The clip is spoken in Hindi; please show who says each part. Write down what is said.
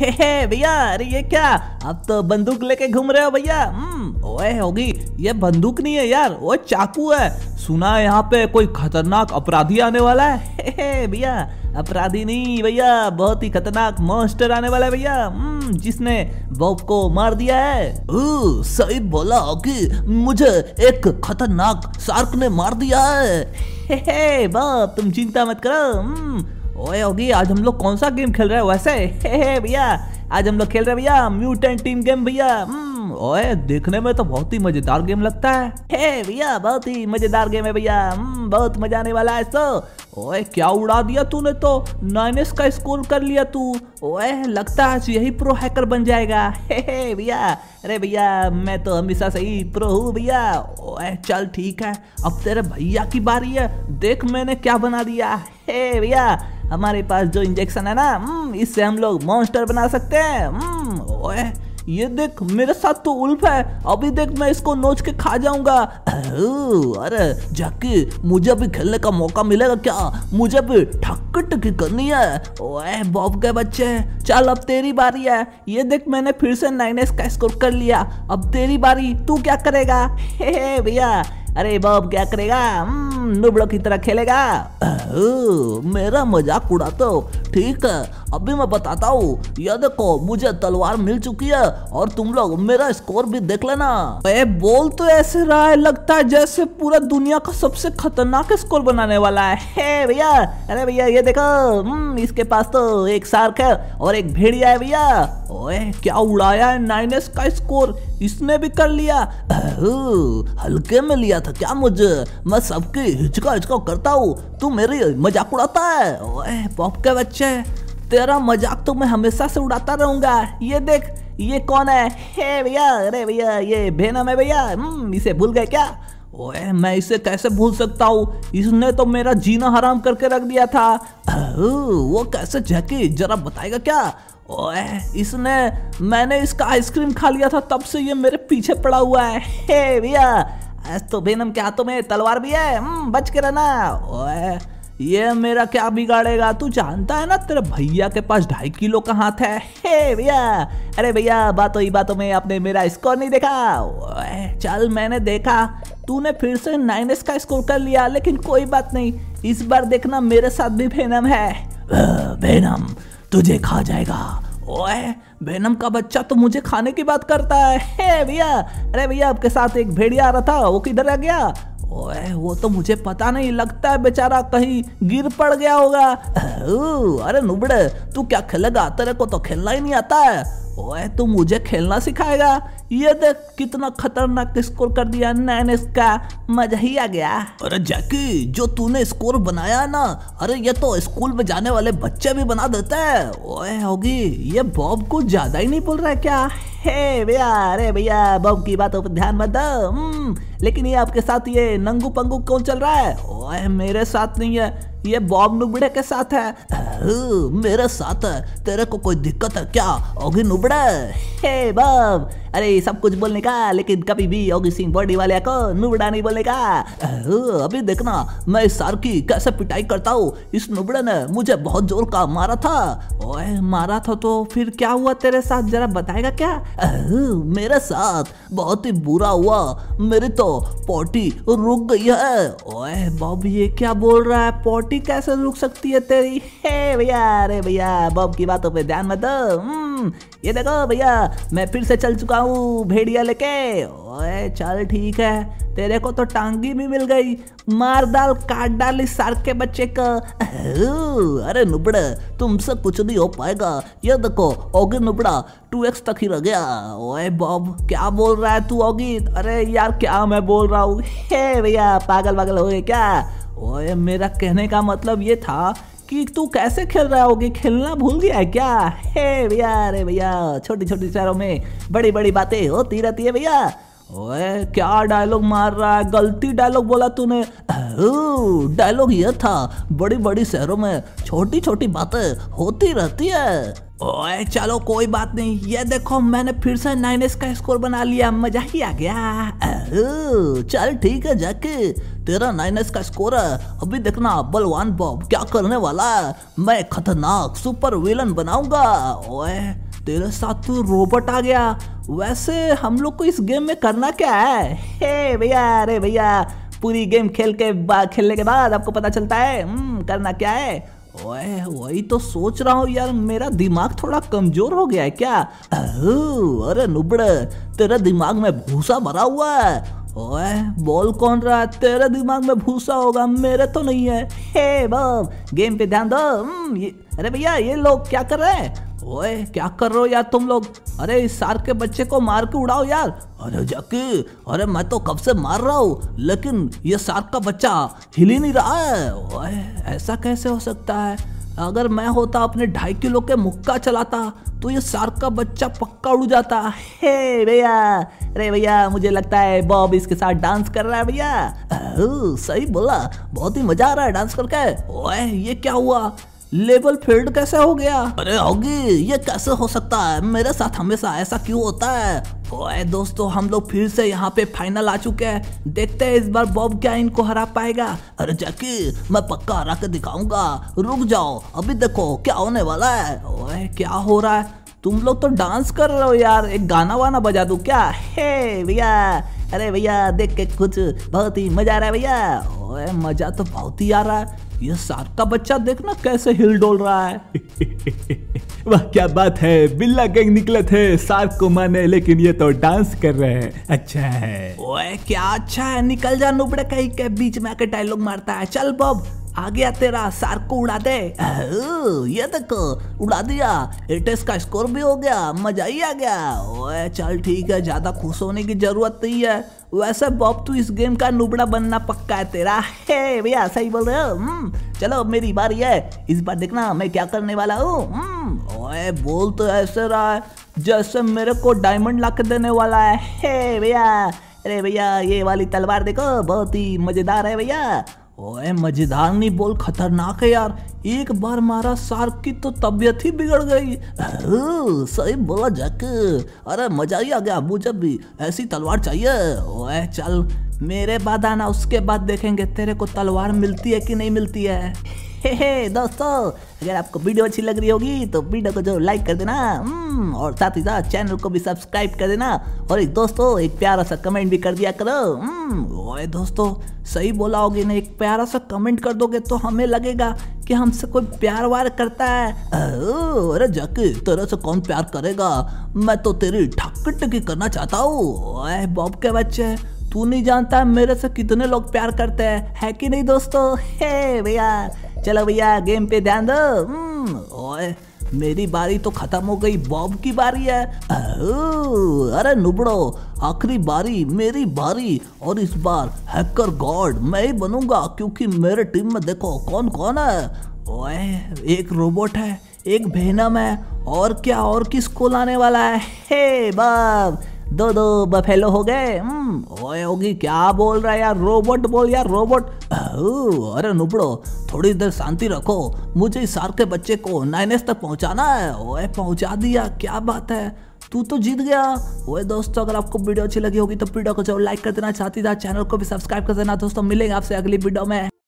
Speaker 1: भैया अरे ये क्या? अब तो बंदूक लेके घूम रहे हो भैया। हम्म, ओए होगी ये बंदूक नहीं है यार वो चाकू है। सुना है यहाँ पे कोई खतरनाक अपराधी आने वाला है? भैया अपराधी नहीं भैया बहुत ही खतरनाक मॉन्स्टर आने वाला है भैया। हम्म, जिसने बॉब को मार दिया है।
Speaker 2: सही बोला कि मुझे एक खतरनाक शार्क ने मार दिया है
Speaker 1: हे। हे बॉब तुम चिंता मत करो। हम्म, ओए होगी आज हम लोग कौन सा गेम खेल रहे हैं? वैसे? भैया आज हम लोग खेल रहे हैं भैया म्यूटेंट टीम गेम भैया। हम्म, ओए देखने में तो बहुत ही मज़ेदार गेम लगता है। हे भैया बहुत ही मज़ेदार गेम है भैया। हम्म, बहुत मज़ा आने वाला है तो। ओए क्या उड़ा दिया तूने तो? नाइनस का स्कोर कर लिया तू। ओए लगता है यही प्रो हैकर बन जाएगा। हे हे भैया। अरे भैया मैं तो हमेशा से ही प्रो हूँ भैया। ओए चल ठीक है। अब तेरे भैया की बारी है। देख मैंने क्या बना दिया। हे भैया हमारे पास जो इंजेक्शन है ना हम्म, इससे हम लोग मॉन्स्टर बना सकते हैं। हम्म, ओए ये देख मेरे साथ तो उल्फ है। अभी देख मैं इसको नोच के खा जाऊँगा।
Speaker 2: अरे जैकी मुझे भी खेलने का मौका मिलेगा क्या? मुझे भी ठक टकी करनी है।
Speaker 1: ओए बॉब के बच्चे चल अब तेरी बारी है। ये देख मैंने फिर से नाइनस का स्कोर कर लिया। अब तेरी बारी तू क्या करेगा? हे भैया अरे बॉब क्या करेगा? हम्म, नुबड़ों की तरह खेलेगा।
Speaker 2: मेरा मज़ाक उड़ाते हो। ठीक है अभी मैं बताता हूँ। ये देखो मुझे तलवार मिल चुकी है और तुम लोग मेरा स्कोर भी देख लेना।
Speaker 1: ए बोल तो ऐसे रहा है लगता है जैसे पूरा दुनिया का सबसे खतरनाक स्कोर बनाने वाला है। भैया अरे भैया ये देखो। हम्म, इसके पास तो एक सार्क है और एक भेड़िया है भैया। ओए क्या उड़ाया है नाइनस का स्कोर इसने भी कर लिया।
Speaker 2: हल्के में लिया था क्या मुझे? मैं सबकी हिचका हिचका करता हूँ। तू मेरी मज़ाक उड़ाता है।
Speaker 1: ओए पॉप के बच्चे। तेरा मज़ाक तो मैं हमेशा से उड़ाता रहूँगा। ये देख ये कौन है? हे भैया अरे भैया ये भेनम है भैया। हम्म, इसे भूल गए क्या? ओए मैं इसे कैसे भूल सकता हूँ? इसने तो मेरा जीना हराम करके रख दिया था।
Speaker 2: वो कैसे जैकी? जरा बताएगा क्या?
Speaker 1: ओए इसने मैंने इसका आइसक्रीम खा लिया था तब से ये मेरे पीछे पड़ा हुआ है। हे भैया आज तो भेनम के हाथों में तलवार भी है। हम्म, बच के रहना। ओए ये मेरा क्या बिगाड़ेगा? तू जानता है ना तेरे भैया के पास ढाई किलो का हाथ है? हे भैया! अरे भैया, बातों ही बातों में आपने मेरा स्कोर नहीं देखा। चल मैंने देखा। तूने फिर से नाइनस का स्कोर कर लिया, लेकिन कोई बात नहीं। इस बार देखना मेरे साथ भी भेनम है।
Speaker 2: वेनम तुझे खा जाएगा।
Speaker 1: ओए वेनम का बच्चा तो मुझे खाने की बात करता है। हे भैया! अरे भैया, आपके साथ एक भेड़िया आ रहा था, वो किधर आ गया? ओए, वो तो मुझे पता नहीं, लगता है बेचारा कहीं गिर पड़ गया होगा।
Speaker 2: अरे नुबड़े, तू क्या खेलेगा? तेरे को तो खेलना ही नहीं आता है।
Speaker 1: ओए तू मुझे खेलना सिखाएगा? ये देख कितना खतरनाक स्कोर कर दिया नैन इसका। मज़ा ही आ गया।
Speaker 2: अरे जैकी जो तूने स्कोर बनाया ना अरे ये तो स्कूल में जाने वाले बच्चे भी बना देते हैं।
Speaker 1: ओए होगी ये बॉब को ज़्यादा ही नहीं बोल रहा है क्या? हे भैया अरे भैया बॉब की बातों पर ध्यान मत दो। हम्म, लेकिन ये आपके साथ ये नंगू पंगू कौन चल रहा है? ओए मेरे साथ नहीं है। ये बॉब नुबड़े के साथ है।
Speaker 2: मेरे साथ है। तेरे को कोई दिक्कत है क्या? ओगी नुबड़े।
Speaker 1: हे बॉब अरे, सब कुछ बोलने का, लेकिन कभी भी ओगी सिंह बॉडी वाले को नुबड़ा नहीं बोलने का।
Speaker 2: अभी देखना, मैं सार की कैसे पिटाई करता हूँ। इस नुबड़े ने मुझे बहुत ज़ोर का मारा था।
Speaker 1: ओए, मारा था तो फिर क्या हुआ तेरे साथ? जरा बताएगा क्या?
Speaker 2: मेरे साथ बहुत ही बुरा हुआ। मेरी तो पोटी रुक गई है।
Speaker 1: ओए, बॉब ये क्या बोल रहा है? पोटी कैसे रुक सकती है तेरी? हे भैया, अरे भैया, बॉब की बातों पे ध्यान मत दो। ये देखो भैया, मैं फिर से चल चुका हूँ भेड़िया लेके। ओए, चल ठीक है। तेरे को तो टांगी भी मिल गई। मार डाल, काट डाल इस सार्क के बच्चे का।
Speaker 2: अरे नुबड़ा, तुमसे कुछ नहीं हो पाएगा। ये देखो, ओगी नुबड़ा, टू एक्स तक ही रह गया।
Speaker 1: ओए बॉब, क्या बोल रहा है तू ओगी? अरे यार, क्या मैं बोल रहा हूँ? हे भैया पागल पागल हो गए क्या? ओए, मेरा कहने का मतलब ये था कि तू कैसे खेल रहा होगी? खेलना भूल गया है क्या? हे भैया, अरे भैया छोटी छोटी शहरों में बड़ी बड़ी बातें होती रहती है भैया। ओए, क्या डायलॉग मार रहा है? गलती डायलॉग बोला तूने।
Speaker 2: डायलॉग ये था। बड़ी बड़ी शहरों में छोटी छोटी बातें होती रहती है।
Speaker 1: ओए, चलो, कोई बात नहीं। ये देखो, मैंने फिर से नाइनस का स्कोर बना लिया। मज़ा ही आ गया।
Speaker 2: चल ठीक है जाके तेरा नाइनस का स्कोर है। अभी देखना, बलवान बॉब क्या करने वाला है। मैं खतरनाक सुपर विलन बनाऊँगा। ओए
Speaker 1: तेरे साथ तो रोबोट आ गया। वैसे हम लोग को इस गेम में करना क्या है? हे भैया अरे भैया पूरी गेम खेल के खेलने के बाद आपको पता चलता है हम्म, करना क्या है? ओए वही तो सोच रहा हूँ यार मेरा दिमाग थोड़ा कमज़ोर हो गया है क्या? अरे नुबड़ तेरे दिमाग में भूसा भरा हुआ है। ओए बोल कौन रहा तेरे दिमाग में भूसा होगा मेरे तो नहीं है। हे गेम पे ध्यान दो हम्म, अरे भैया ये लोग क्या कर रहे हैं? ओए, क्या कर रहे हो यार तुम लोग? अरे, इस सार्क के बच्चे को मार के उड़ाओ यार। अरे जाकी, अरे मैं तो कब से मार रहा हूँ, लेकिन ये सार्क का बच्चा हिल ही नहीं रहा है। ओए, ऐसा कैसे हो सकता है? अगर मैं होता, अपने ढाई किलो के मुक्का चलाता तो ये सार्क का बच्चा पक्का उड़ जाता। हे भैया, अरे भैया, मुझे लगता है बॉब इसके साथ डांस कर रहा है भैया। सही बोला, बहुत ही मज़ा आ रहा है डांस करके। ओए, ये क्या हुआ? लेवल फ़ील्ड कैसे हो गया? अरे होगी, ये कैसे हो सकता है? मेरे साथ हमेशा ऐसा क्यों होता है? ओए दोस्तों, हम लोग फिर से यहाँ पे फाइनल आ चुके हैं। देखते हैं इस बार बॉब क्या इनको हरा पाएगा। अरे जैकी, मैं पक्का हरा के दिखाऊँगा। रुक जाओ, अभी देखो क्या होने वाला है। ओए, क्या हो रहा है? तुम लोग तो डांस कर रहे हो यार। एक गाना वाना बजा दूँ क्या? हे भैया। अरे भैया, देख के कुछ बहुत ही मज़ा आ रहा है भैया। ओए, मज़ा तो बहुत ही आ रहा है। ये सार्क का बच्चा देखना कैसे हिल डोल रहा है।
Speaker 3: वह, क्या बात है। बिल्ला गैंग निकले थे। सार्क को माने लेकिन ये तो डांस कर रहे हैं। अच्छा है।
Speaker 1: ओए, क्या अच्छा है। निकल जा नुबड़े कहीं के बीच में आके डायलॉग मारता है। चल बॉब। आ गया तेरा सार को उड़ा दे। ये देखो उड़ा दिया। एटेस का स्कोर भी हो गया मज़ा ही आ गया। ओए चल ठीक है ज़्यादा खुश होने की ज़रूरत नहीं है। वैसे बॉब तू इस गेम का नुबड़ा बनना पक्का है तेरा। हे भैया सही बोल रहे हो। हम्म, चलो मेरी बारी है। इस बार देखना मैं क्या करने वाला हूँ। हम्म, ओए बोल तो ऐसे रहा है जैसे मेरे को डायमंड ला देने वाला हे भैया अरे भैया ये वाली तलवार देखो बहुत ही मज़ेदार है भैया। ओए मज़ेदार नहीं बोल, खतरनाक है यार। एक बार मारा सार्क की तो तबीयत ही बिगड़ गई। सही बोला जक। अरे, मज़ा ही आ गया, अबू जब भी। ऐसी तलवार चाहिए। ओए, चल। मेरे बाद आना उसके बाद देखेंगे तेरे को तलवार मिलती है कि नहीं मिलती है। हे हे दोस्तों अगर आपको वीडियो अच्छी लग रही होगी तो वीडियो को जो लाइक कर देना हम्म, और साथ ही साथ चैनल को भी सब्सक्राइब कर देना और एक दोस्तों एक प्यारा सा कमेंट भी कर दिया करो हम्म, ओए दोस्तों सही बोला होगी ना एक प्यारा सा कमेंट कर दोगे तो हमें लगेगा कि हमसे कोई प्यार वार करता है। अरे जाके तेरे से कौन प्यार करेगा? मैं तो तेरी ठक्की टक्की करना चाहता हूँ। बॉब के बच्चे तू नहीं जानता मेरे से कितने लोग प्यार करते हैं है कि नहीं दोस्तों? हे भैया चलो भैया गेम पे ध्यान दो। हम्म, ओए मेरी बारी तो खत्म हो गई बॉब की बारी है। अरे नुबड़ो आखिरी बारी मेरी बारी। और इस बार हैकर गॉड मैं ही बनूँगा क्योंकि मेरे टीम में देखो कौन कौन है? ओए एक रोबोट है एक भेनम है और क्या और किसको लाने वाला है? हे बाब दो दो बफेलो हो गए। हम्म, ओए होगी क्या बोल रहा है यार? रोबोट बोल यार रोबोट। अरे नुबड़ो थोड़ी देर शांति रखो। मुझे इस सार के बच्चे को नाइनेस तक पहुंचाना है। ओए पहुँचा दिया क्या बात है? तू तो जीत गया। ओए दोस्तों अगर आपको वीडियो अच्छी लगी होगी तो वीडियो को ज़रूर लाइक कर देना। चाहती था चैनल को भी सब्सक्राइब कर देना। दोस्तों मिलेंगे आपसे अगली वीडियो में।